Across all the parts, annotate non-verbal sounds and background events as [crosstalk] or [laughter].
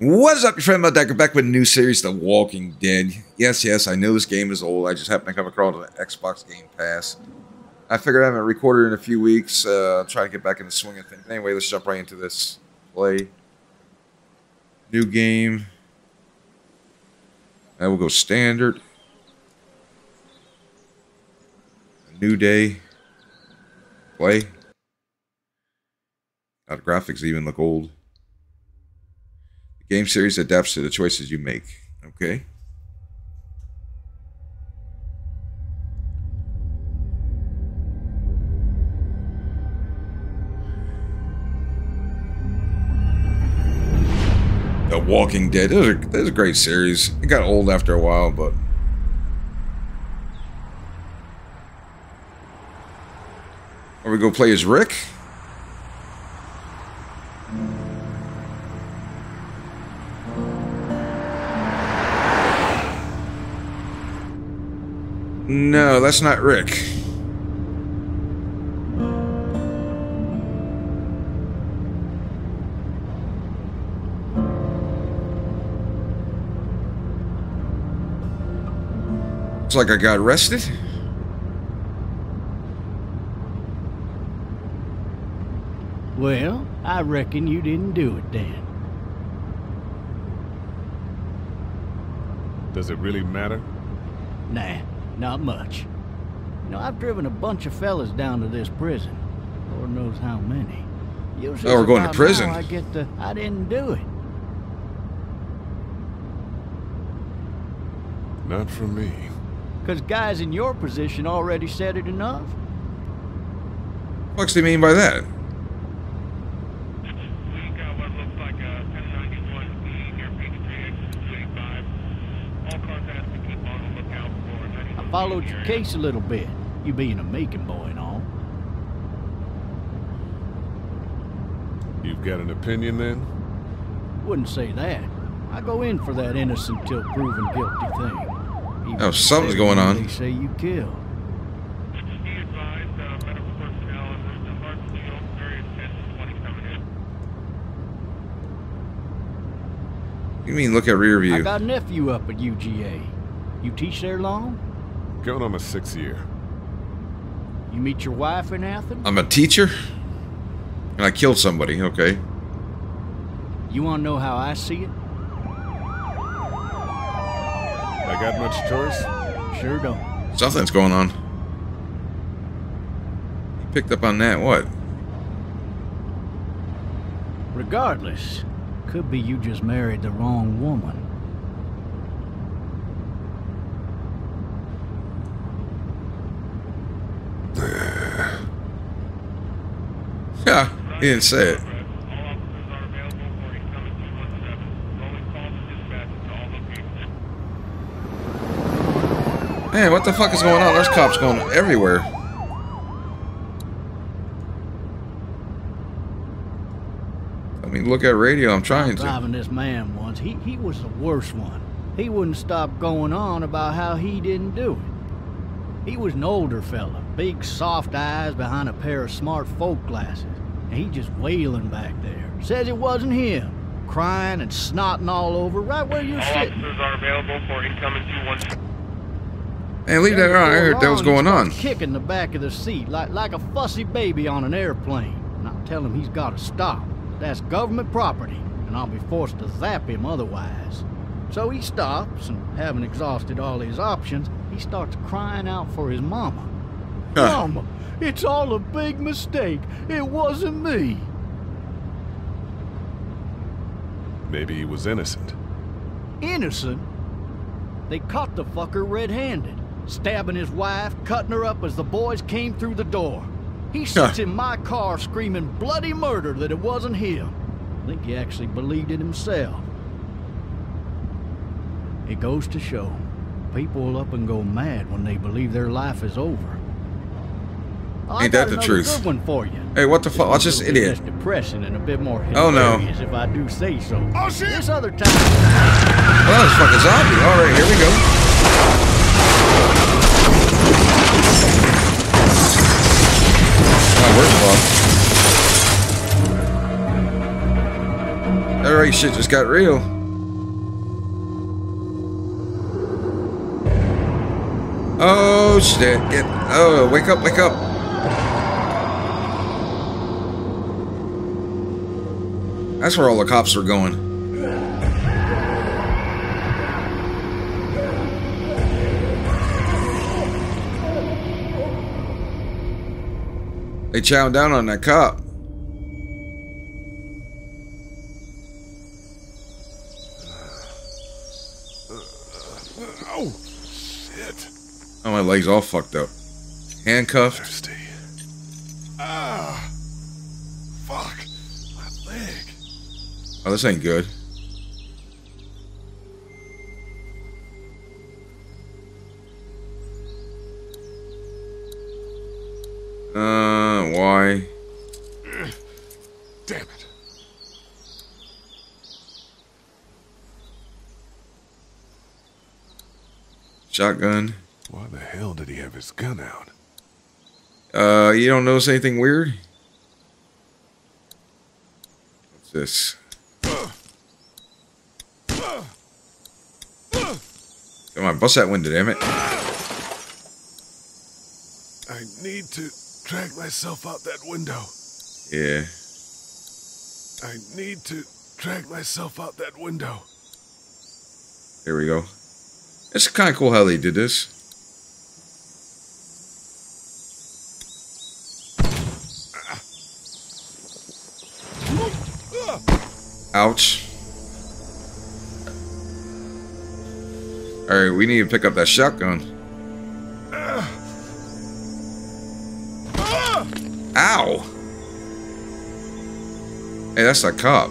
What is up, your friend Decker back with a new series, The Walking Dead. Yes, yes, I know this game is old. I just happened to come across an Xbox Game Pass. I figured I haven't recorded in a few weeks. Uh, try to get back in the swing of things. Anyway, let's jump right into this. Play. New game. I will go standard. A new day. Play. Now the graphics even look old. Game series adapts to the choices you make. Okay. The Walking Dead. This is, a, this is a great series. It got old after a while, but. Are we go play as Rick? No, that's not Rick. Looks like I got arrested. Well, I reckon you didn't do it then. Does it really matter? Nah, not much. You know, I've driven a bunch of fellas down to this prison. Lord knows how many. Usually Oh, we're going to prison. I get the, I didn't do it. Not for me. Because guys in your position already said it enough. What's he mean by that? We got what looks like a 1091 near Peachtree, 285. All cars have to keep on the lookout for I followed your case a little bit, you being a Macon boy and all. You've got an opinion then? Wouldn't say that. I go in for that innocent till proven guilty thing. Even Oh, something's going on. They say you killed. Be advised, uh, medical personnel and route to Hartsfield, various 1020 coming in. You mean look at rear I view? got a nephew up at UGA. You teach there long? Going on my sixth year. You meet your wife in Athens? I'm a teacher, and I killed somebody. Okay. You want to know how I see it? I got much choice? Sure don't. Something's going on. You picked up on that. What? Regardless, could be you just married the wrong woman. Yeah, he didn't say it. All officers are available for incoming 217. Rolling calls to dispatch to all locations. Man, what the fuck is going on? There's cops going everywhere. I mean, look at radio. I'm trying to. Driving this man once, he, he was the worst one. He wouldn't stop going on about how he didn't do it. He was an older fella, big soft eyes behind a pair of smart folk glasses. And he just wailing back there. Says it wasn't him. Crying and snotting all over right where you're All sitting. officers are available for incoming 217. Man, leave that around. I heard that was going on. Kicking the back of the seat like, like a fussy baby on an airplane. And I'll tell him he's got to stop. That's government property, and I'll be forced to zap him otherwise. So he stops, and having exhausted all his options, he starts crying out for his mama. Huh. Mama, it's all a big mistake. It wasn't me. Maybe he was innocent. Innocent? They caught the fucker red-handed, stabbing his wife, cutting her up as the boys came through the door. He sits Huh. in my car screaming bloody murder that it wasn't him. I think he actually believed it himself. It goes to show, people will up and go mad when they believe their life is over. I Ain't that the truth? Good one for you. Hey, what the fuck? Watch It's this a little bit idiot. Less depressing and a bit more Oh, no. if I do say so. Oh, shit! This other time. Oh, that's fucking zombie. All right, here we go. Oh, where's Bob? Alright, shit just got real. Oh shit! Get oh, wake up, wake up! That's where all the cops are going. They chowing down on that cop. Oh, shit. Oh, my leg's all fucked up. Handcuffed. Thirsty. Oh, this ain't good. Uh, why? Damn it. Shotgun. Why the hell did he have his gun out? Uh, you don't notice anything weird? What's this? Come on, bust that window, damn it. I need to drag myself out that window. Yeah. I need to drag myself out that window. There we go. It's kind of cool how they did this. Ouch. Alright, we need to pick up that shotgun. Ow! Hey, that's a cop.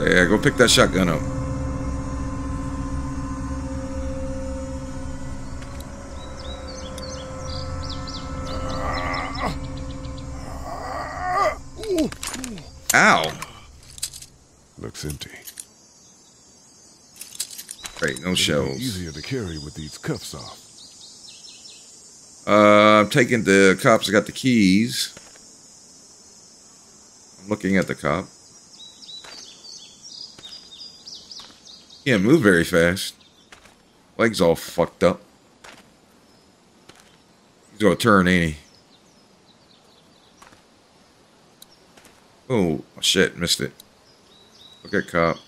Yeah, go pick that shotgun up. Ow! Looks empty. Great, no It'll shells. Easier to carry with these cuffs off. Uh, I'm taking the cops. I got the keys. I'm looking at the cop. Can't move very fast. Legs all fucked up. He's gonna turn, ain't he? Oh, shit, missed it. Look at cop.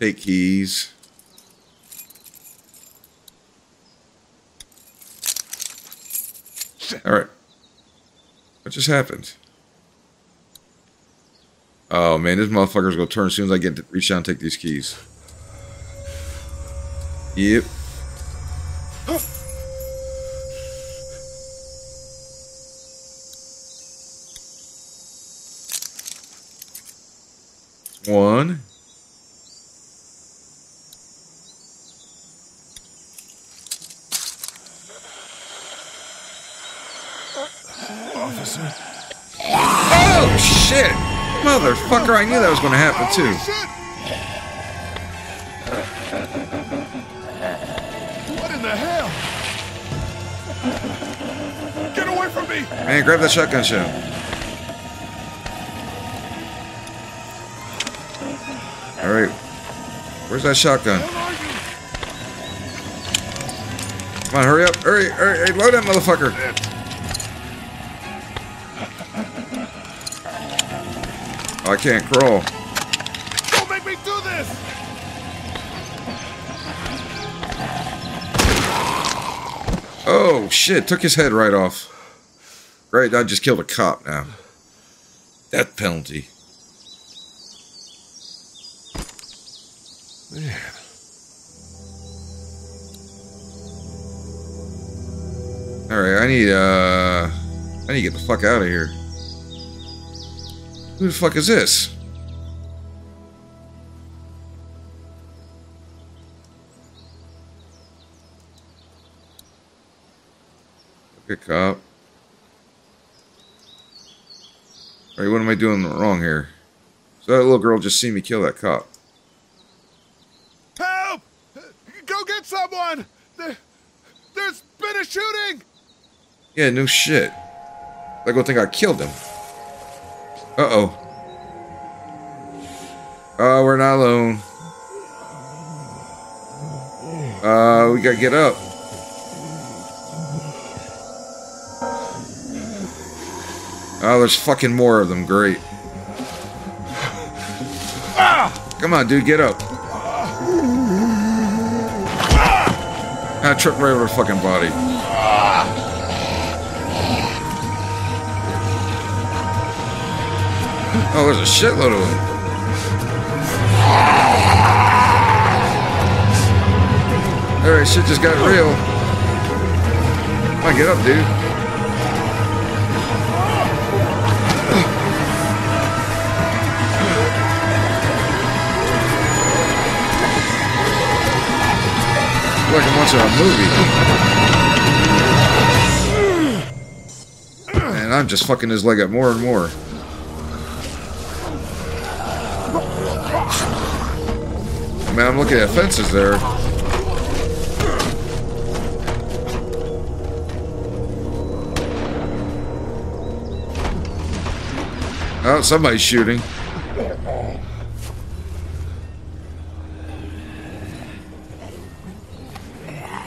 Take keys. All right. What just happened? Oh man, this motherfucker's gonna turn as soon as I get to reach down and take these keys. Yep. One. Officer? Oh shit! Motherfucker, I knew that was gonna happen too. Oh, what in the hell? Get away from me! Man, grab that shotgun shell. Alright. Where's that shotgun? Come on, hurry up. Hurry, hurry, hurry, load that motherfucker. Oh, I can't crawl. Don't make me do this! Oh, shit. Took his head right off. Great, I just killed a cop now. Death penalty. Alright, I need, uh... I need to get the fuck out of here. Who the fuck is this? Pick up. Alright, what am I doing wrong here? So that little girl just seen me kill that cop. Help! Go get someone! There, there's been a shooting! Yeah, no shit. Like, one think I killed him. Uh oh. Oh, we're not alone. Uh, we gotta get up. Oh, there's fucking more of them. Great. Come on, dude, get up. I tripped right over the fucking body. Oh, there's a shitload of them. Alright, shit just got real. Come on, get up, dude. Like I'm watching a movie. And I'm just fucking his leg up more and more. Man, I'm looking at fences there. Oh, somebody's shooting.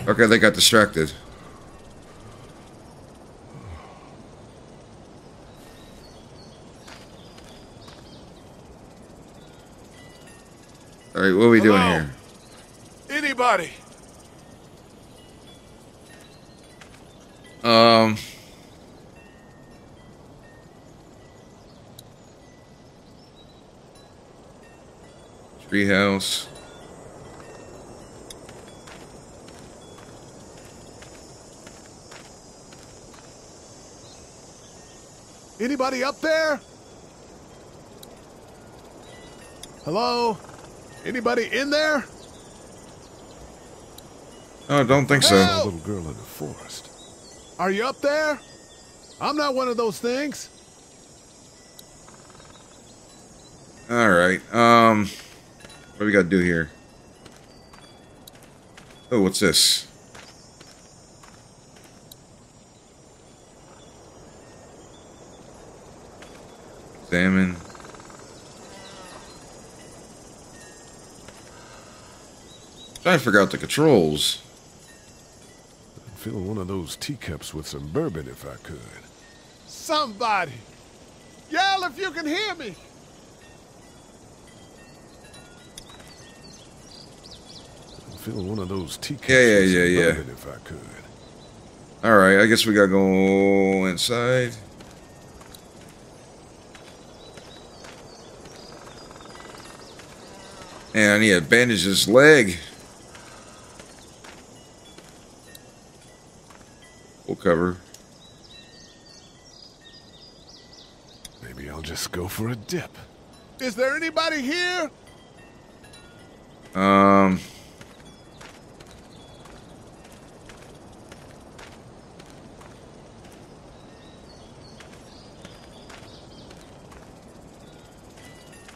Okay, they got distracted. All right, what are we doing Hello? here? Anybody? Um. Treehouse. Anybody up there? Hello? Anybody in there? Oh, don't think so. Help! little girl in the forest. Are you up there? I'm not one of those things. All right. Um, what do we got to do here? Oh, what's this? Examine. Trying forgot the controls. I'm feeling one of those teacups with some bourbon if I could. Somebody! Yell if you can hear me! I'm feeling one of those teacups Yeah, yeah, with some yeah, yeah. bourbon if I could. All right, I guess we gotta go inside. And he had bandaged his leg. Cover. Maybe I'll just go for a dip. Is there anybody here? Um.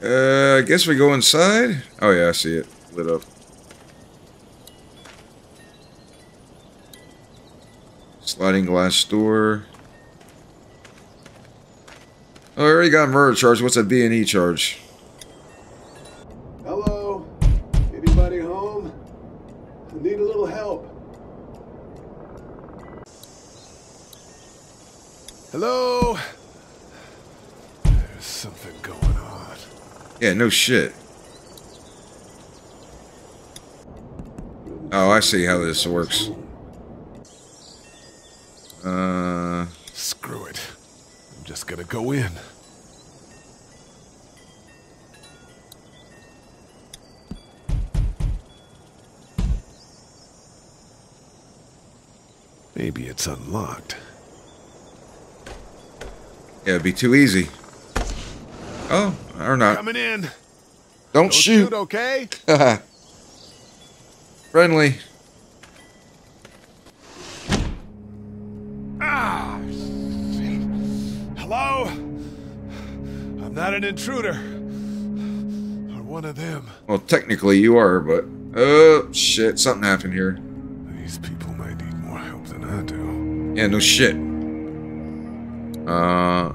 Uh, I guess we go inside. Oh yeah, I see it lit up. Sliding glass door. Oh, I already got murder charge. What's a B and E charge? Hello? Anybody home? I need a little help. Hello? There's something going on. Yeah, no shit. Oh, I see how this works. Uh, Screw it. I'm just gonna go in. Maybe it's unlocked. yeah, it'd be too easy. Oh, or not. Coming in. Don't, Don't shoot. shoot, okay? [laughs] Friendly. An intruder. Or one of them. Well, technically you are, but Oh, shit. Something happened here. These people might need more help than I do. Yeah, no shit. Uh.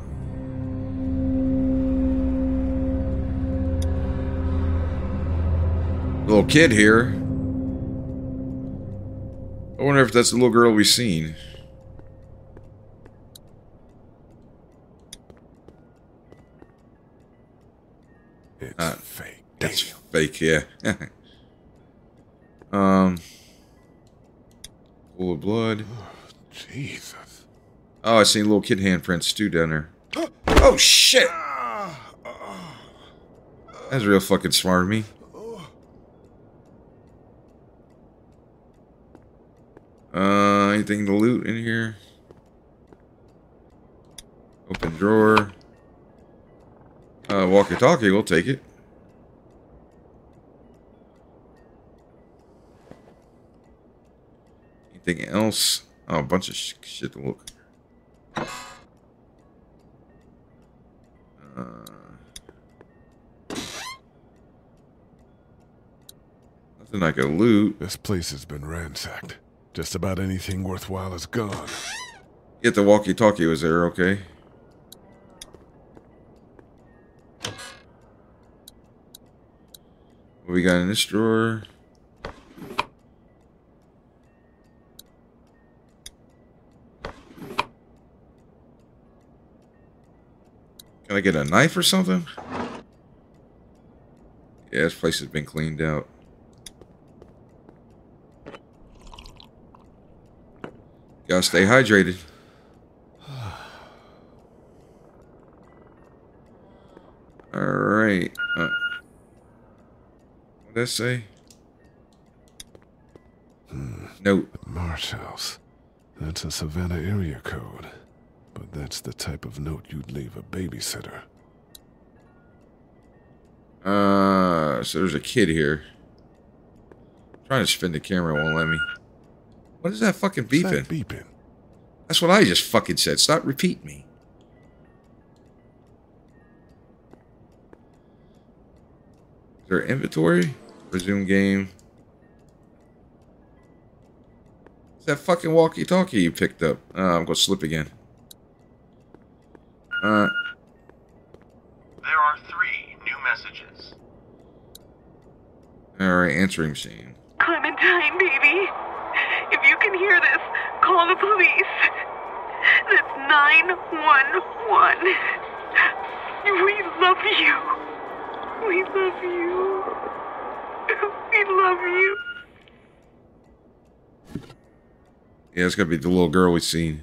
Little kid here. I wonder if that's the little girl we've seen. That's fake, yeah. [laughs] um. Full of blood. [sighs] Jesus. Oh, I seen little kid handprints too down there. Oh shit! That's real fucking smart of me. Uh, anything to loot in here? Open drawer. Uh, walkie-talkie, we'll take it. Anything else? Oh, a bunch of sh shit to look. Uh, nothing I can loot. This place has been ransacked. Just about anything worthwhile is gone. Get the walkie-talkie was there, okay? What we got in this drawer? I get a knife or something? Yeah, this place has been cleaned out. Gotta stay hydrated. [sighs] Alright. Uh, what did that say? Note. Marsh House. That's a Savannah area code. But that's the type of note you'd leave a babysitter. Uh, so there's a kid here. trying to spin the camera, won't let me. What is that fucking beeping? that beeping? That's what I just fucking said. Stop repeating me. Is there inventory? Resume game. It's that fucking walkie-talkie you picked up. Uh, I'm gonna slip again. Answering machine. Clementine, baby. If you can hear this, call the police. That's 911. We love you. We love you. We love you. Yeah, it's gonna be the little girl we've seen.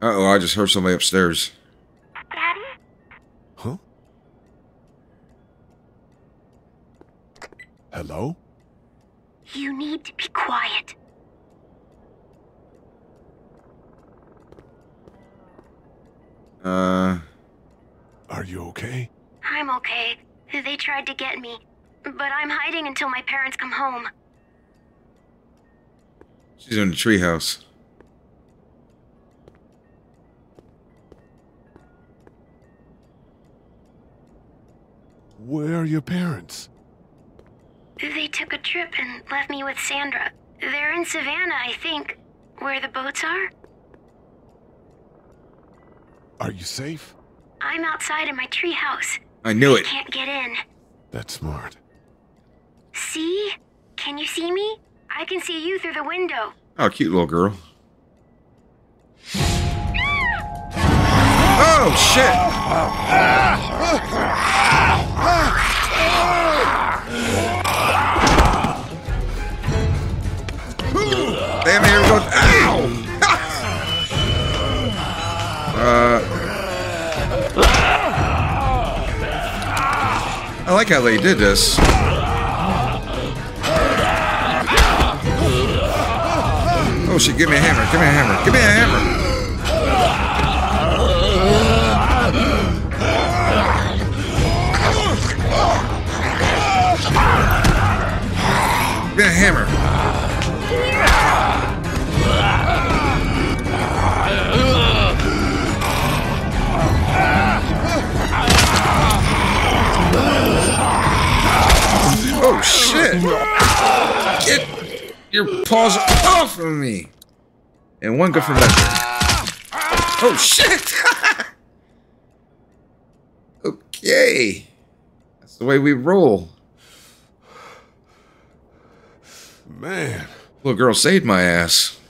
Uh oh, I just heard somebody upstairs. To get me, but I'm hiding until my parents come home. she's in the treehouse. Where are your parents? They took a trip and left me with Sandra. They're in Savannah, I think, where the boats are. Are you safe? I'm outside in my treehouse. I knew it. I Can't get in. That's smart. See? Can you see me? I can see you through the window. Oh, cute little girl. Oh shit! Damn, here we go. Ow! [laughs] uh, I like how they did this. Oh shit, give me a hammer, give me a hammer, give me a hammer. Give me a hammer. Oh shit! Get your paws off of me! And one good for measure. Oh shit! [laughs] okay. That's the way we roll. Man, Little girl saved my ass.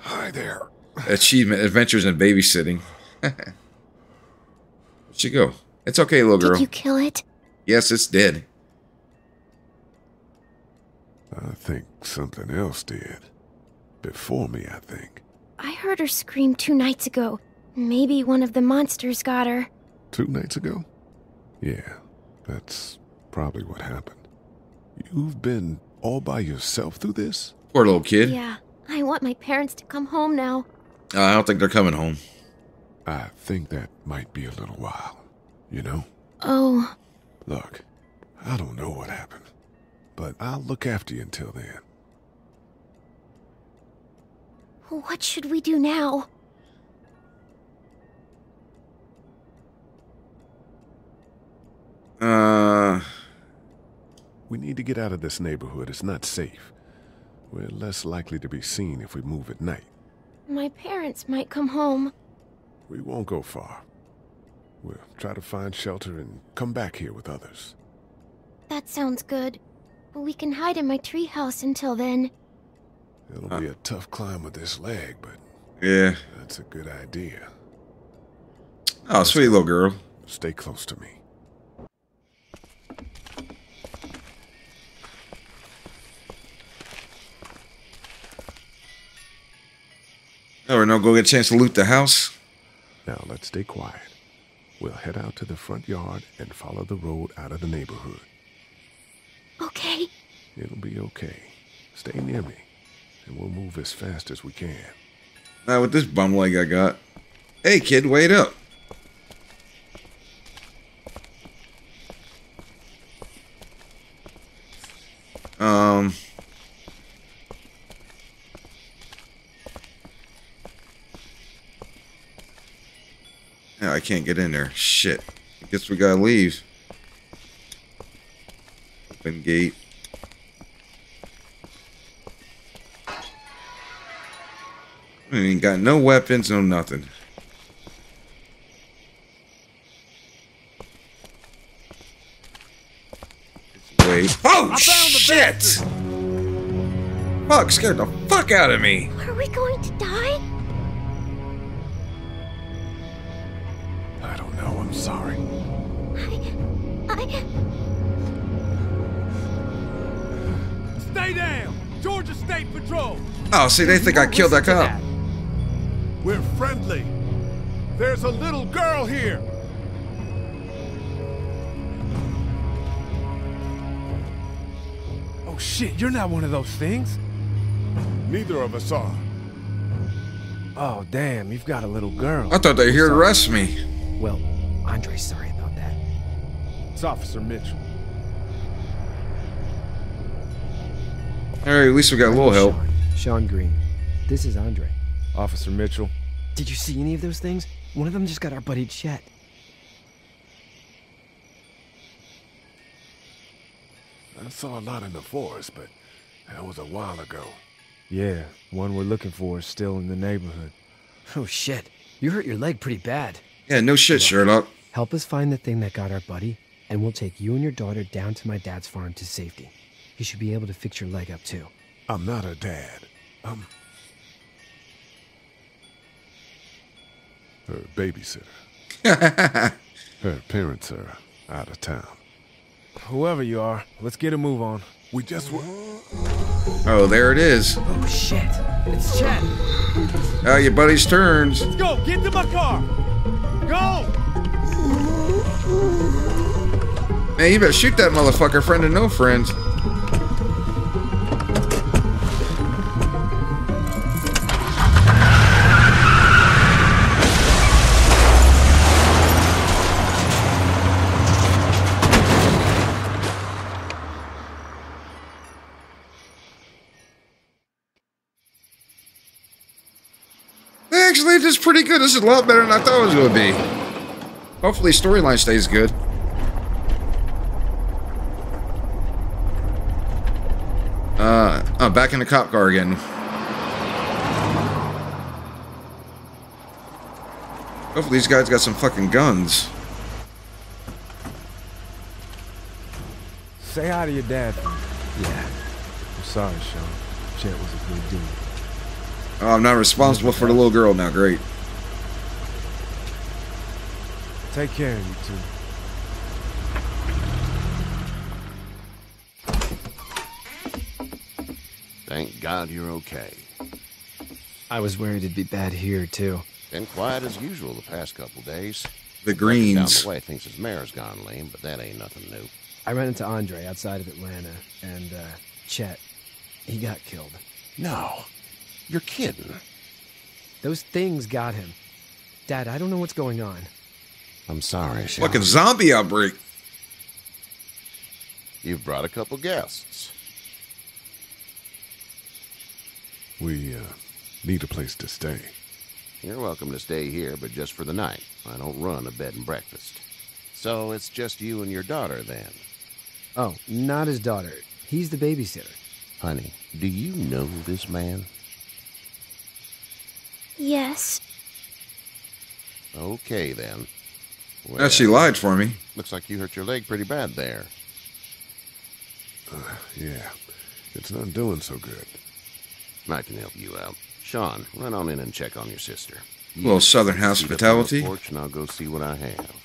hi there. Achievement, adventures in babysitting. [laughs] Where'd she go? It's okay, little girl. Did you kill it? Yes, it's dead. I think something else did. Before me, I think. I heard her scream two nights ago. Maybe one of the monsters got her. Two nights ago? Yeah, that's probably what happened. You've been all by yourself through this? Poor little kid. Yeah, I want my parents to come home now. Uh, I don't think they're coming home. I think that might be a little while. You know? Oh, Look, I don't know what happened, but I'll look after you until then. what should we do now? Uh, We need to get out of this neighborhood. It's not safe. We're less likely to be seen if we move at night. My parents might come home. We won't go far. We'll try to find shelter and come back here with others. That sounds good. We can hide in my treehouse until then. It'll be a tough climb with this leg, but yeah. that's a good idea. Oh, sweet little girl. Stay close to me. Oh, we're not gonna get a chance to loot the house. Now let's stay quiet. We'll head out to the front yard and follow the road out of the neighborhood. Okay. It'll be okay. Stay near me, and we'll move as fast as we can. Now with this bum leg I got. Hey, kid, wait up. Um. Yeah, I can't get in there. Shit. I guess we gotta leave. Open gate. I ain't got no weapons, no nothing. Wait. Oh, shit! Fuck, scared the fuck out of me. Are we going to die? Oh, see, they think I killed that cop. We're friendly. There's a little girl here. Oh shit, you're not one of those things. Neither of us are. Oh damn, you've got a little girl. I thought they were here to arrest me. Well, Andre's sorry about that. It's Officer Mitchell. Alright, at least we got a little help. Shawn, Shawn Greene. This is Andre. Officer Mitchell. Did you see any of those things? One of them just got our buddy Chet. I saw a lot in the forest, but that was a while ago. Yeah, one we're looking for is still in the neighborhood. Oh shit, you hurt your leg pretty bad. Yeah, no shit, Sherlock. Help us find the thing that got our buddy, and we'll take you and your daughter down to my dad's farm to safety. He should be able to fix your leg up too. I'm not a dad. I'm her babysitter. [laughs] her parents are out of town. Whoever you are, let's get a move on. We just were. Oh, there it is. Oh shit, it's Chet. Oh, your buddy's turns. Let's go! Get to my car! Go! Man, you better shoot that motherfucker, friend and no friends. Actually, this is pretty good. This is a lot better than I thought it was going to be. Hopefully, storyline stays good. Uh, oh, back in the cop car again. Hopefully these guys got some fucking guns. Say hi to your dad. Yeah. I'm sorry, Shawn. Chet was a good dude. Oh, I'm not responsible for the little girl now. Great. Take care of you two. Thank God you're okay. I was worried it'd be bad here, too. Been quiet as usual the past couple days. The Down greens. the way thinks his mare's gone lame, but that ain't nothing new. I ran into Andre outside of Atlanta, and, uh, Chet. He got killed. No. You're kidding. Those things got him. Dad, I don't know what's going on. I'm sorry, Shawn. Fucking zombie outbreak. You've brought a couple guests. We, uh, need a place to stay. You're welcome to stay here, but just for the night. I don't run a bed and breakfast. So it's just you and your daughter then. Oh, not his daughter. He's the babysitter. Honey, do you know this man? Yes. Okay then. Now she lied for me. Looks like you hurt your leg pretty bad there. Uh, yeah. It's not doing so good. I can help you out. Shawn, run on in and check on your sister. You Little southern seat up on the hospitality. Porch and I'll go see what I have.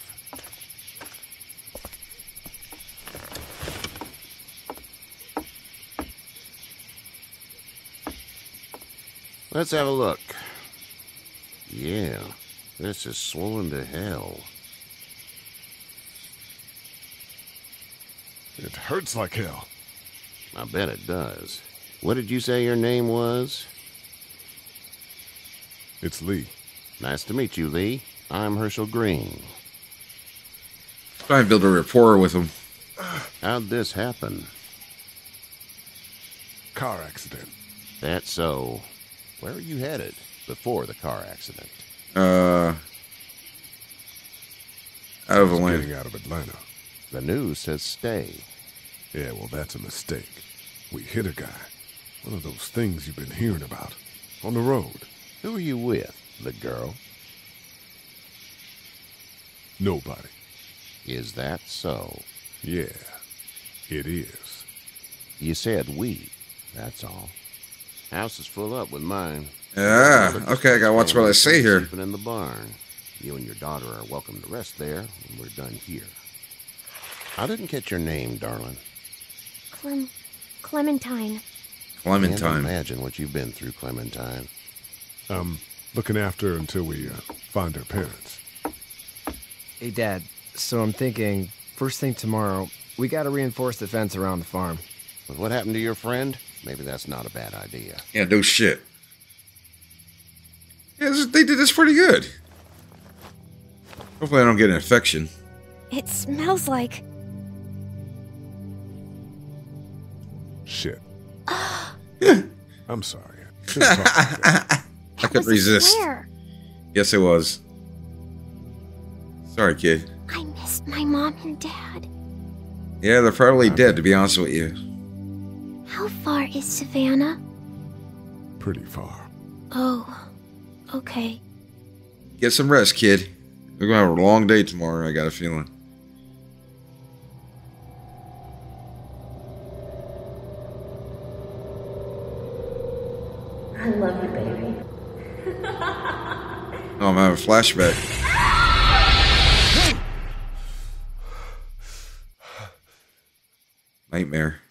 Let's have a look. Yeah, this is swollen to hell. It hurts like hell. I bet it does. What did you say your name was? It's Lee. Nice to meet you, Lee. I'm Hershel Greene. Try and build a rapport with him. How'd this happen? Car accident. That's so. Where are you headed before the car accident? Uh, out of Atlanta. Getting out of Atlanta. The news says stay. Yeah, well, that's a mistake. We hit a guy. One of those things you've been hearing about. On the road. Who are you with? The girl? Nobody. Is that so? Yeah, it is. You said we. That's all. House is full up with mine. Yeah, okay, I gotta watch what I say here. Sleeping in the barn. You and your daughter are welcome to rest there when we're done here. I didn't catch your name, darling. Clem. Clementine. Clementine. Can't Clementine. imagine what you've been through, Clementine. I'm looking after her until we uh, find her parents. Hey, Dad. So I'm thinking, first thing tomorrow, we gotta reinforce the fence around the farm. With what happened to your friend, maybe that's not a bad idea. Yeah, no shit. Yeah, this, they did this pretty good. Hopefully, I don't get an infection. It smells like. Shit. [gasps] [gasps] I'm sorry. Should've talked to you. [laughs] I couldn't resist. Where? Yes, it was. Sorry, kid. I missed my mom and dad. Yeah, they're probably dead, to be honest with you. How far is Savannah? Pretty far. Oh, okay. Get some rest, kid. We're gonna have a long day tomorrow, I got a feeling. I love you, baby. [laughs] Oh, I'm having a flashback. [laughs] Nightmare.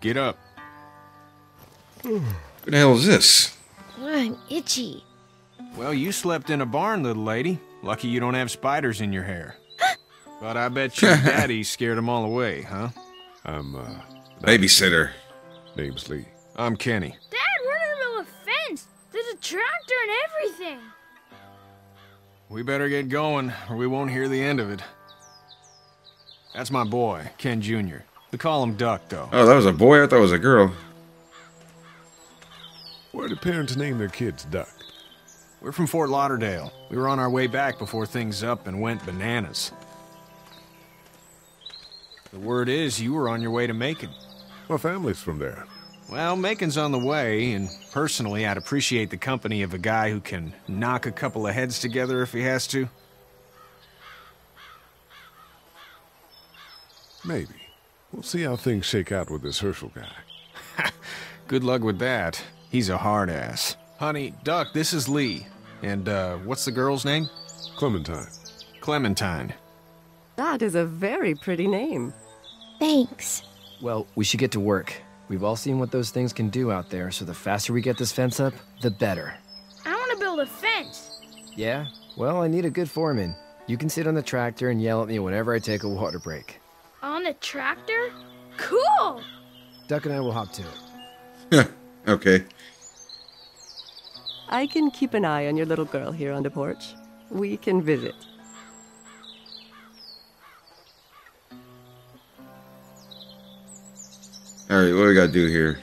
Get up. Who the hell is this? I'm itchy. Well, you slept in a barn, little lady. Lucky you don't have spiders in your hair. [gasps] but I bet your [laughs] daddy scared them all away, huh? I'm, uh, Babysitter. name's Lee. I'm Kenny. Dad, we're in the middle of a fence. There's a tractor and everything. We better get going, or we won't hear the end of it. That's my boy, Ken Jr. We call him Duck, though. Oh, that was a boy? I thought it was a girl. Where do parents name their kids Duck? We're from Fort Lauderdale. We were on our way back before things up and went bananas. The word is you were on your way to Macon. My family's from there. Well, Macon's on the way, and personally, I'd appreciate the company of a guy who can knock a couple of heads together if he has to. Maybe. We'll see how things shake out with this Hershel guy. [laughs] Good luck with that. He's a hard ass. Honey, Duck, this is Lee. And, uh, what's the girl's name? Clementine. Clementine. That is a very pretty name. Thanks. Well, we should get to work. We've all seen what those things can do out there, so the faster we get this fence up, the better. I want to build a fence. Yeah? Well, I need a good foreman. You can sit on the tractor and yell at me whenever I take a water break. On the tractor? Cool! Duck and I will hop to it. [laughs] okay. I can keep an eye on your little girl here on the porch. We can visit. All right, what do we got to do here?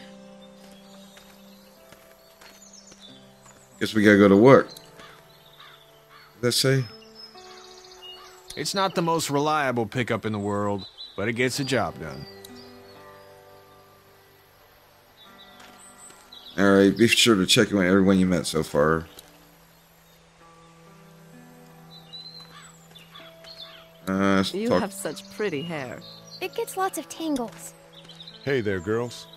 Guess we got to go to work. Let's say. It's not the most reliable pickup in the world, but it gets the job done. All right, be sure to check in with everyone you met so far. Uh, You talk- have such pretty hair. It gets lots of tangles. Hey there, girls.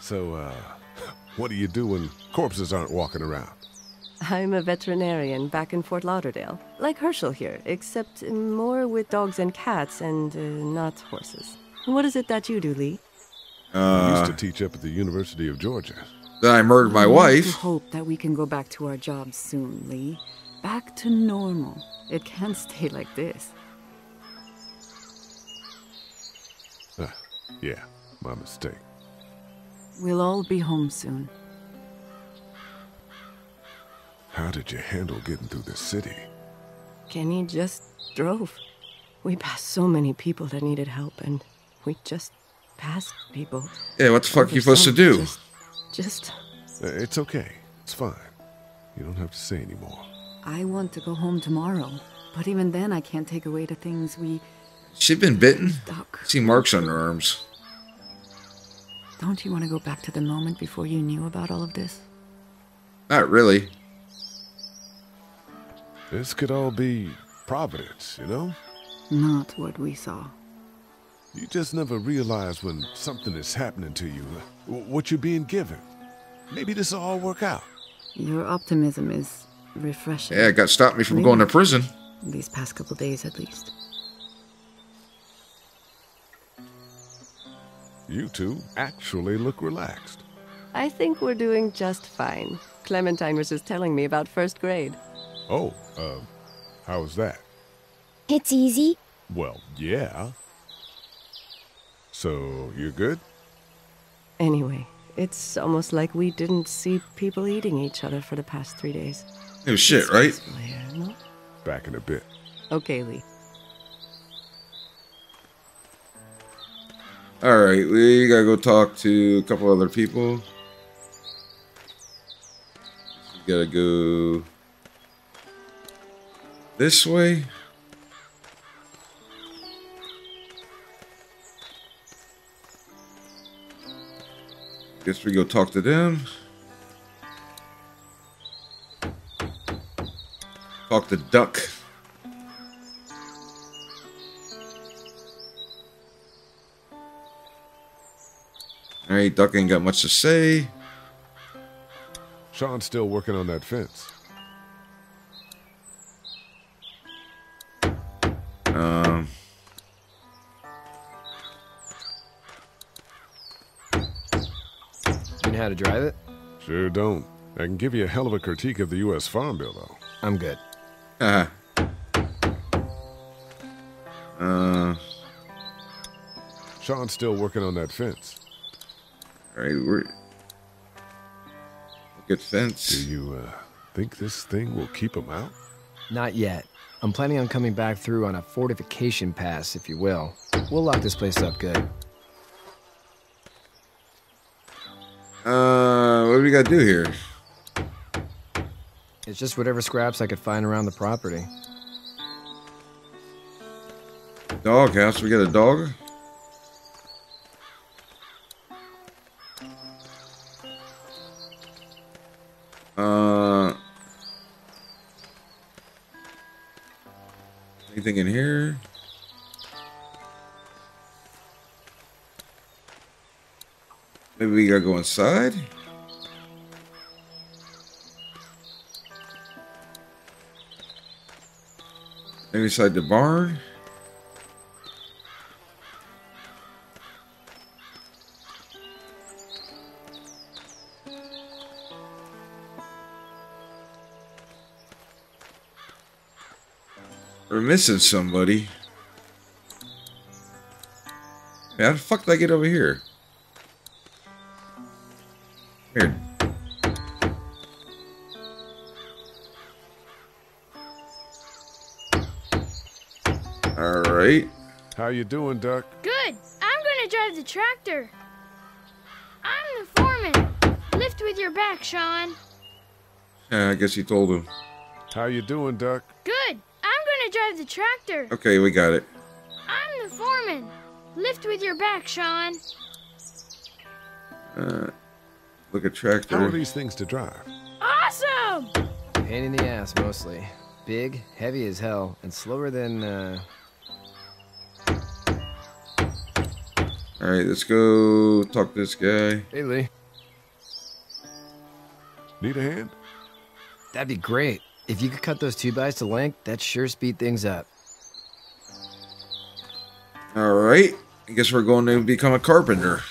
So, uh, [laughs] what do you do when corpses aren't walking around? I'm a veterinarian back in Fort Lauderdale, like Hershel here, except more with dogs and cats and uh, not horses. What is it that you do, Lee? I used Uh, to teach up at the University of Georgia. then I murdered my We wife. to hope that we can go back to our jobs soon, Lee. Back to normal. It can't [laughs] stay like this. Ah, yeah, my mistake. We'll all be home soon. How did you handle getting through the city? Kenny just drove. We passed so many people that needed help, and we just passed people. Yeah, what the fuck are you supposed to do? Just, just Uh, It's okay. It's fine. You don't have to say anymore. I want to go home tomorrow, but even then I can't take away the things we. She been bitten? Duck. See marks on her arms. Don't you want to go back to the moment before you knew about all of this? Not really. This could all be providence, you know? Not what we saw. You just never realize when something is happening to you, what you're being given. Maybe this will all work out. Your optimism is refreshing. Yeah, it got stopped me from going to prison. These past couple days, at least. You two actually look relaxed. I think we're doing just fine. Clementine was just telling me about first grade. Oh, uh, how was that? It's easy. Well, yeah. So, you're good? Anyway, it's almost like we didn't see people eating each other for the past three days. No shit, right? No? Back in a bit. Okay, Lee. All right, we gotta go talk to a couple other people. We gotta go this way. Guess we go talk to them. Talk to Duck. All right, Duck ain't got much to say. Shawn's still working on that fence. How to drive it? Sure don't. I can give you a hell of a critique of the U.S. Farm Bill, though. I'm good. uh, uh, Shawn's still working on that fence. all right, we're good fence. Do you uh, think this thing will keep him out? Not yet. I'm planning on coming back through on a fortification pass, if you will. We'll lock this place up good. What do we gotta do here? It's just whatever scraps I could find around the property. Dog house. We got a dog. Uh, anything in here? Maybe we gotta go inside. Inside the barn. We're missing somebody. How the fuck did I get over? Here. How you doing, Duck? Good. I'm gonna drive the tractor. I'm the foreman. Lift with your back, Shawn. Yeah, I guess he told him. How you doing, Duck? Good. I'm gonna drive the tractor. Okay, we got it. I'm the foreman. Lift with your back, Shawn. Uh, look at tractor. How are these things to drive? Awesome! Pain in the ass, mostly. Big, heavy as hell, and slower than, uh... All right, let's go talk to this guy. Hey, Lee. Need a hand? That'd be great. If you could cut those two bys to length, that'd sure speed things up. All right, I guess we're going to become a carpenter.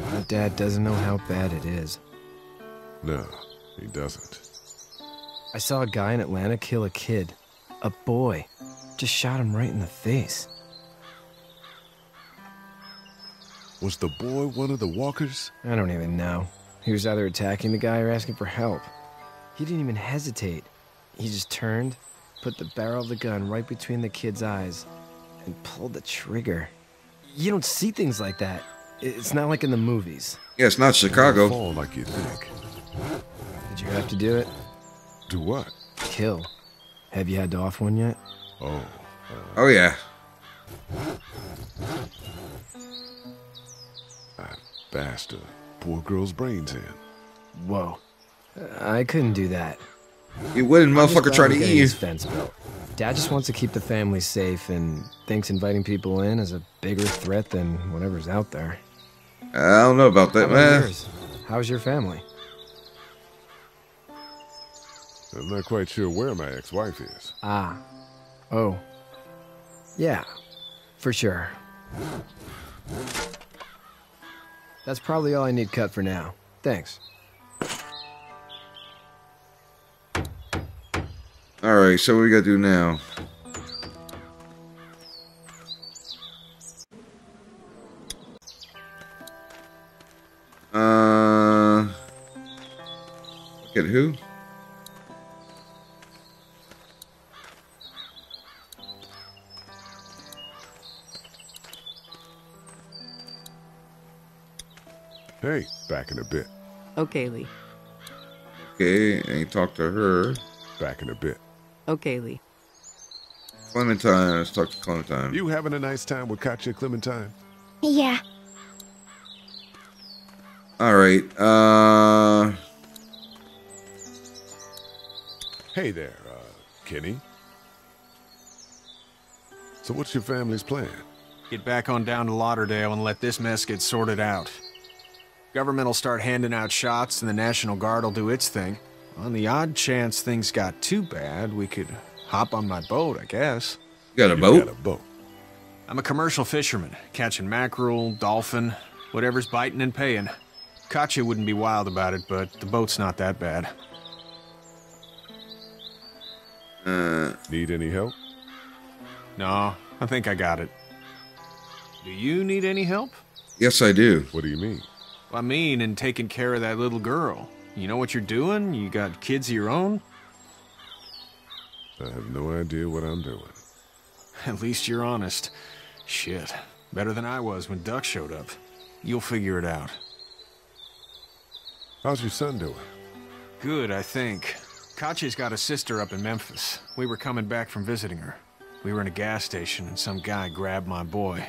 My dad doesn't know how bad it is. No, he doesn't. I saw a guy in Atlanta kill a kid. A boy. Just shot him right in the face. Was the boy one of the walkers? I don't even know. He was either attacking the guy or asking for help. He didn't even hesitate. He just turned, put the barrel of the gun right between the kid's eyes, and pulled the trigger. You don't see things like that. It's not like in the movies. Yeah, it's not Chicago. Fall like you think. Did you have to do it? Do what? Kill. Have you had to off one yet? Oh. Oh yeah. That bastard. Poor girl's brains in. Whoa. I couldn't do that. You wouldn't, motherfucker, try to eat you. this fence built. Dad just wants to keep the family safe and thinks inviting people in is a bigger threat than whatever's out there. I don't know about that, How man. yours? How's your family? I'm not quite sure where my ex-wife is. Ah. Oh. Yeah. For sure. That's probably all I need cut for now. Thanks. All right, so what we gotta do now? Uh, look at who? Hey, back in a bit. Okay, Lee. Okay, ain't talk to her. Back in a bit. Okay, Lee. Clementine, let's talk to Clementine. You having a nice time with Katjaa Clementine? Yeah. All right, uh, Hey there, uh, Kenny. So what's your family's plan? Get back on down to Lauderdale and let this mess get sorted out. Government will start handing out shots and the National Guard will do its thing. On the odd chance things got too bad, we could hop on my boat, I guess. you got a You boat? got a boat. I'm a commercial fisherman, catching mackerel, dolphin, whatever's biting and paying. Katjaa wouldn't be wild about it, but the boat's not that bad. Uh, Need any help? No, I think I got it. Do you need any help? yes, I do. What do you mean? I mean, in taking care of that little girl. You know what you're doing? You got kids of your own? I have no idea what I'm doing. At least you're honest. Shit. Better than I was when Duck showed up. You'll figure it out. How's your son doing? Good, I think. Katjaa's got a sister up in Memphis. We were coming back from visiting her. We were in a gas station and some guy grabbed my boy.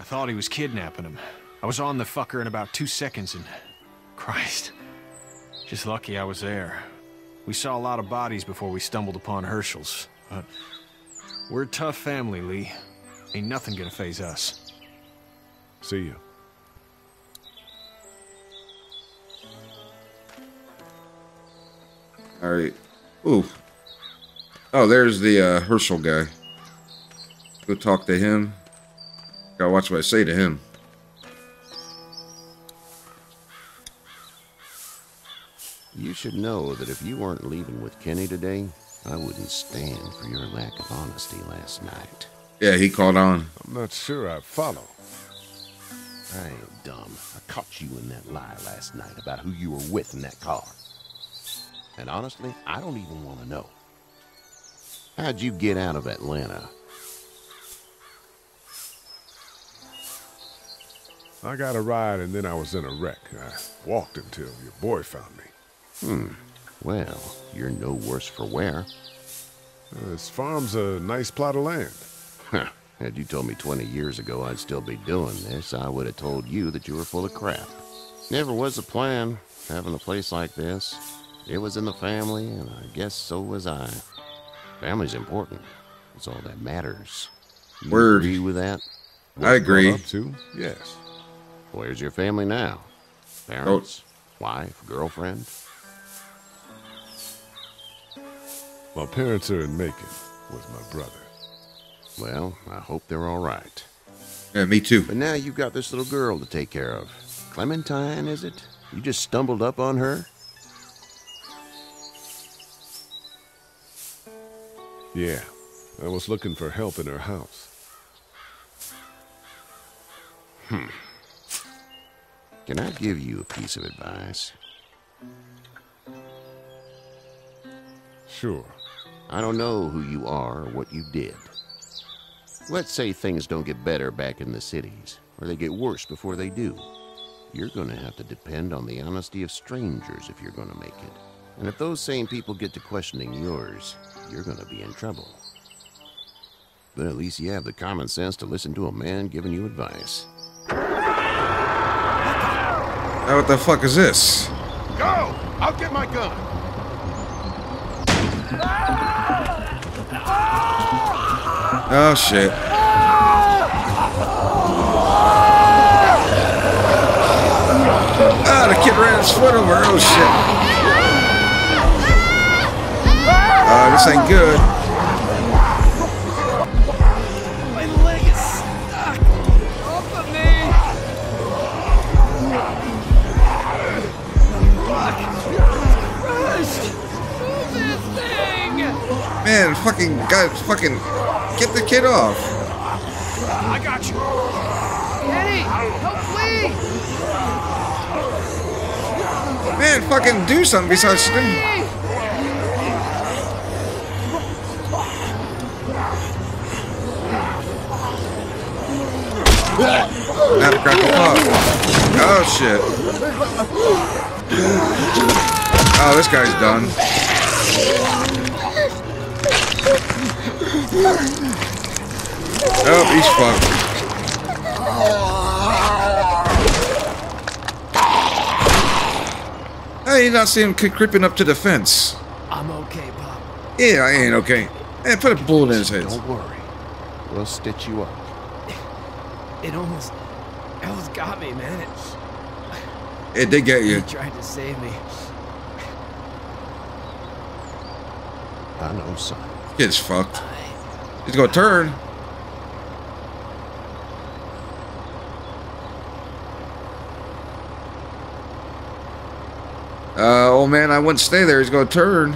I thought he was kidnapping him. I was on the fucker in about two seconds and... Christ. Just lucky I was there. We saw a lot of bodies before we stumbled upon Hershel's, but... We're a tough family, Lee. Ain't nothing gonna phase us. See you. All right. Ooh. Oh, there's the uh, Hershel guy. Go talk to him. Gotta watch what I say to him. You should know that if you weren't leaving with Kenny today, I wouldn't stand for your lack of honesty last night. Yeah, he called on. I'm not sure I follow. I ain't dumb. I caught you in that lie last night about who you were with in that car. And honestly, I don't even want to know. How'd you get out of Atlanta? I got a ride and then I was in a wreck. I walked until your boy found me. Hmm. Well, you're no worse for wear. This farm's a nice plot of land. Huh. Had you told me 20 years ago I'd still be doing this, I would have told you that you were full of crap. Never was a plan, having a place like this. It was in the family, and I guess so was I. Family's important. It's all that matters. You Word. agree with that? I agree. Up to? Yes. Where's your family now? Parents? Wife? Girlfriend? My parents are in Macon with my brother. Well, I hope they're all right. Yeah, me too. But now you've got this little girl to take care of. Clementine, is it? You just stumbled up on her? Yeah. I was looking for help in her house. Hmm. Can I give you a piece of advice? Sure. I don't know who you are or what you did. Let's say things don't get better back in the cities, or they get worse before they do. You're going to have to depend on the honesty of strangers if you're going to make it. And if those same people get to questioning yours, you're going to be in trouble. But at least you have the common sense to listen to a man giving you advice. Now what the fuck is this? Go! I'll get my gun. Ah! Oh shit. Ah, the kid ran his foot over. Oh shit. Uh, this ain't good. My leg is stuck. Off of me. Fuck. Crushed. Move this thing. Man, fucking guy, fucking get the kid off. I got you. Kenny, help Lee. Man, fucking do something besides scream. Now to crack him up. Oh shit. Oh, this guy's done. Oh, he's fucked. Hey, you not see him creeping up to the fence. I'm okay, Pop. Yeah, I ain't okay. Man, put a bullet in his head. Don't worry. We'll stitch you up. [laughs] It almost, it almost got me, man. It, It did get you. [laughs] he tried to save me. I know, son. Kid's fucked. He's gonna turn. Uh, oh man, I wouldn't stay there. He's gonna turn.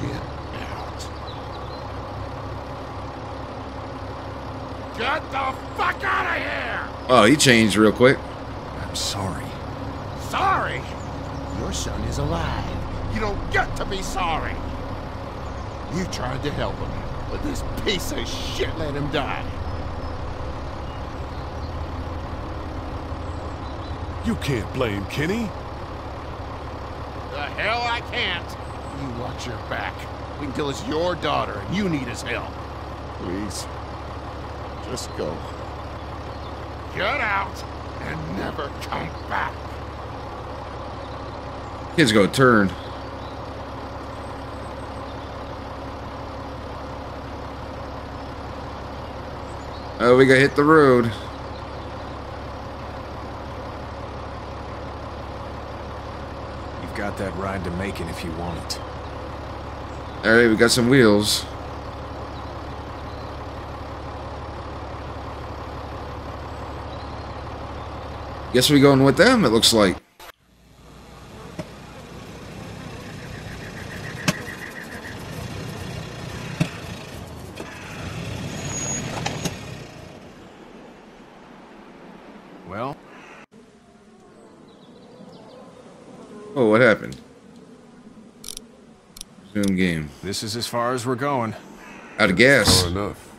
Get out. Get the fuck out of here! Oh, he changed real quick. I'm sorry. Sorry? Your son is alive, You don't get to be sorry. You tried to help him, but this piece of shit let him die. You can't blame Kenny. The hell I can't. You watch your back. We can tell it's your daughter and you need his help. Please. Just go. Get out and never come back. Kid's gonna turn. Oh, we gotta hit the road. You've got that ride to make Macon if you want it. Alright, we got some wheels. Guess we going with them, it looks like. Well, Oh, what happened? Zoom game. This is as far as we're going. Out of gas. Far enough.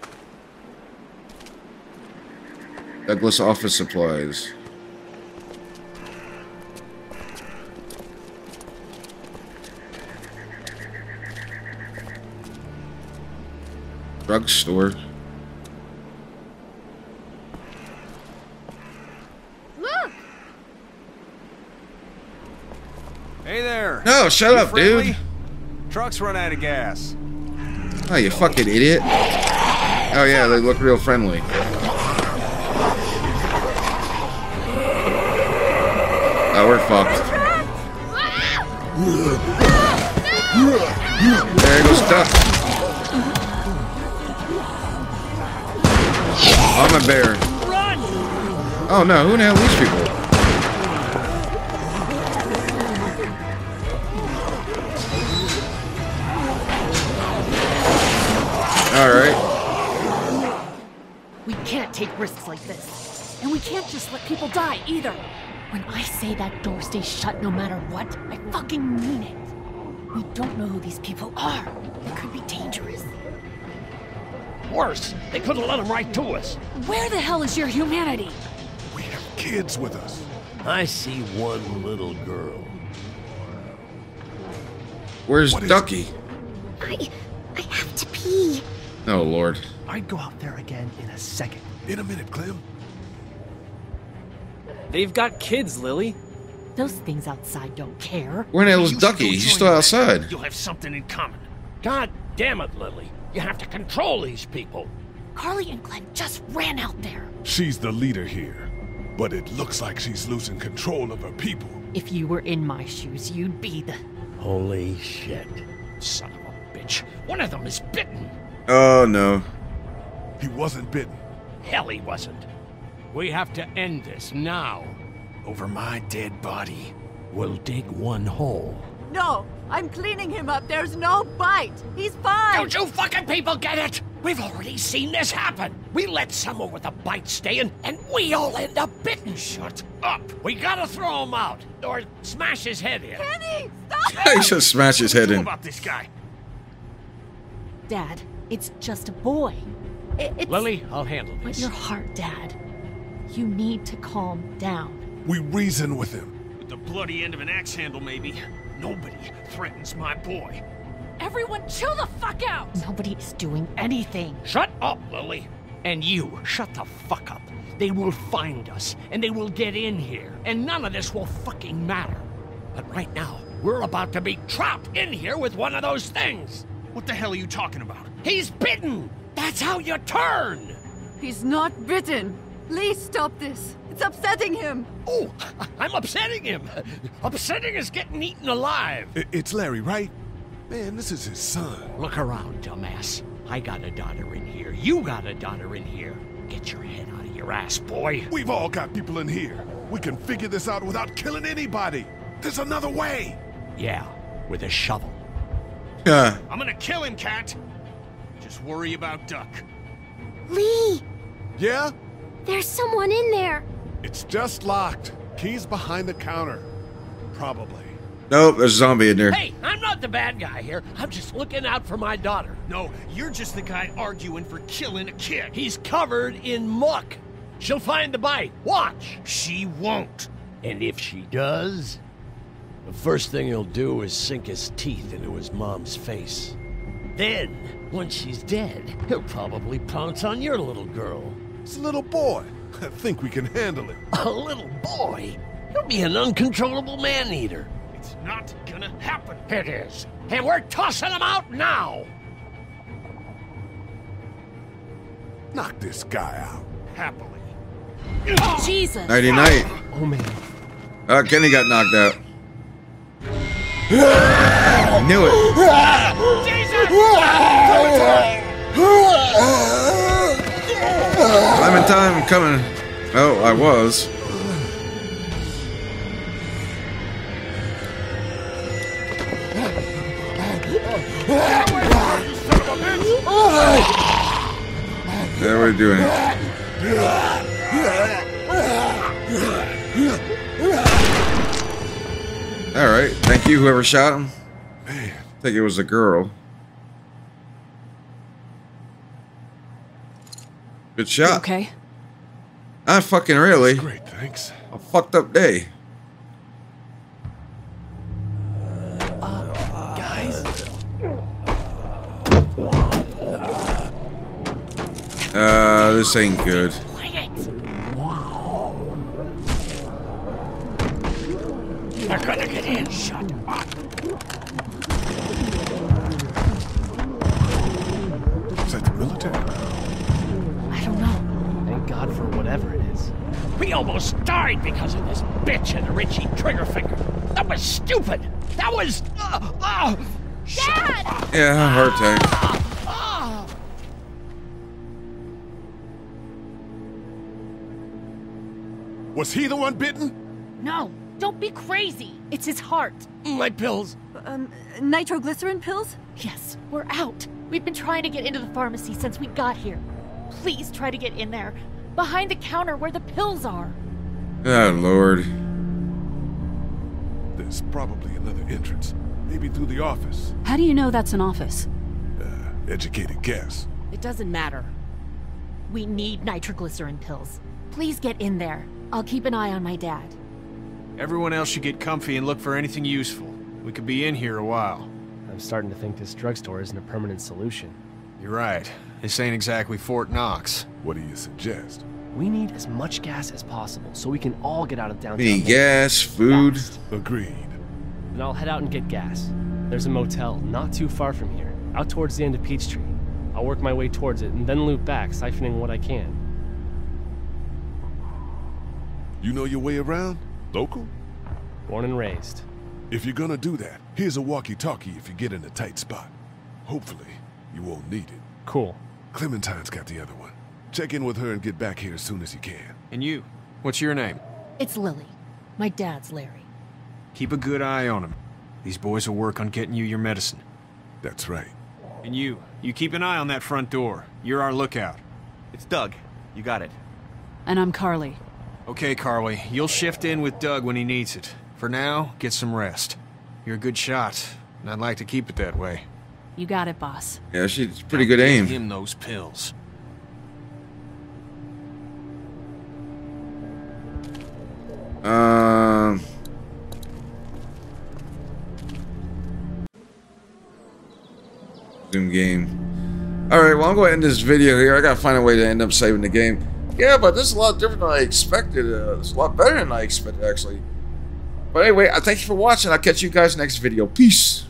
Douglas office supplies. Drugstore. Look! Hey there. No, shut You up, friendly? dude. Truck's run out of gas. Oh, you fucking idiot. Oh, yeah, they look real friendly. Oh, we're fucked. There goes Duck. I'm a bear. Oh no, who the hell are these people? Take like this. And we can't just let people die either. When I say that door stays shut no matter what, I fucking mean it. We don't know who these people are. It could be dangerous. Worse, they could have let them right to us. Where the hell is your humanity? We have kids with us. I see one little girl. Where's Ducky? I. I have to pee. Oh lord. I'd go out there again in a second. In a minute, Clem. They've got kids, Lilly. Those things outside don't care. Where the hell is Ducky? He's still outside. You'll have something in common. God damn it, Lilly. You have to control these people. Carly and Glenn just ran out there. She's the leader here. But it looks like she's losing control of her people. If you were in my shoes, you'd be the. Holy shit. Son of a bitch. One of them is bitten. Oh no. He wasn't bitten. Hell, he wasn't. We have to end this now. Over my dead body. We'll dig one hole. No, I'm cleaning him up. There's no bite. He's fine. Don't you fucking people get it? We've already seen this happen. We let someone with a bite stay in, and we all end up bitten. Shut up. We gotta throw him out, or smash his head in. Kenny, stop [laughs] he should smash his head What in. about this guy? Dad, it's just a boy. I- it's. Lilly, I'll handle this. But your heart, Dad. You need to calm down. We reason with him. With the bloody end of an axe handle, maybe. Nobody threatens my boy. Everyone, chill the fuck out! Nobody is doing anything. Shut up, Lilly. And you, shut the fuck up. They will find us, and they will get in here, and none of this will fucking matter. But right now, we're about to be trapped in here with one of those things. What the hell are you talking about? He's bitten! That's how you turn! He's not bitten. Please stop this. It's upsetting him. Oh, [laughs] I'm upsetting him. Upsetting is getting eaten alive. It's Larry, right? Man, this is his son. Look around, dumbass. I got a daughter in here. You got a daughter in here. Get your head out of your ass, boy. We've all got people in here. We can figure this out without killing anybody. There's another way. Yeah, with a shovel. Yeah. I'm gonna kill him, Cat. Just worry about Duck. Lee! Yeah? There's someone in there. It's just locked. Keys behind the counter. Probably. Nope, there's a zombie in there. Hey, I'm not the bad guy here. I'm just looking out for my daughter. No, you're just the guy arguing for killing a kid. He's covered in muck. She'll find the bite. Watch. She won't. And if she does, the first thing he'll do is sink his teeth into his mom's face. Then, once she's dead, he'll probably pounce on your little girl. It's a little boy. [laughs] I think we can handle it. A little boy? He'll be an uncontrollable man-eater. It's not gonna happen. It is. And we're tossing him out now. Knock this guy out. Happily. Jesus. Nighty night. Oh man. Uh, Kenny got knocked out. I knew it. Clementine, I'm coming. Oh, I was. There we're doing it. All right, thank you, whoever shot him. I think it was a girl. Good shot. Okay. Not fucking really. Great, thanks. A fucked up day. Guys? Uh, this ain't good. We almost died because of this bitch and the Richie Triggerfinger. That was stupid. That was. Uh, uh, Dad! Yeah, heart attack. uh, Was he the one bitten? No, don't be crazy. It's his heart. my pills. Um, nitroglycerin pills? Yes, we're out. We've been trying to get into the pharmacy since we got here. Please try to get in there. Behind the counter where the pills are. Oh, Lord. There's probably another entrance. Maybe through the office. How do you know that's an office? Uh, educated guess. It doesn't matter. We need nitroglycerin pills. Please get in there. I'll keep an eye on my dad. Everyone else should get comfy and look for anything useful. We could be in here a while. I'm starting to think this drugstore isn't a permanent solution. You're right. This ain't exactly Fort Knox. What do you suggest? We need as much gas as possible so we can all get out of downtown. Need gas, food. Agreed. Then I'll head out and get gas. There's a motel not too far from here, out towards the end of Peachtree. I'll work my way towards it and then loop back, siphoning what I can. You know your way around? Local? Born and raised. If you're gonna do that, here's a walkie-talkie if you get in a tight spot. Hopefully, you won't need it. Cool. Clementine's got the other one. Check in with her and get back here as soon as you can. And you? What's your name? It's Lilly. My dad's Larry. Keep a good eye on him. These boys will work on getting you your medicine. That's right. And you, you keep an eye on that front door. You're our lookout. It's Doug. You got it. And I'm Carly. Okay, Carly, you'll shift in with Doug when he needs it. For now, get some rest. You're a good shot, and I'd like to keep it that way. You got it, boss. Yeah, she's pretty good Get aim. him those pills. Um. Zoom game. All right, well, I'm going to end this video here. I got to find a way to end up saving the game. Yeah, but this is a lot different than I expected. Uh, it's a lot better than I expected, actually. But anyway, I thank you for watching. I'll catch you guys next video. Peace.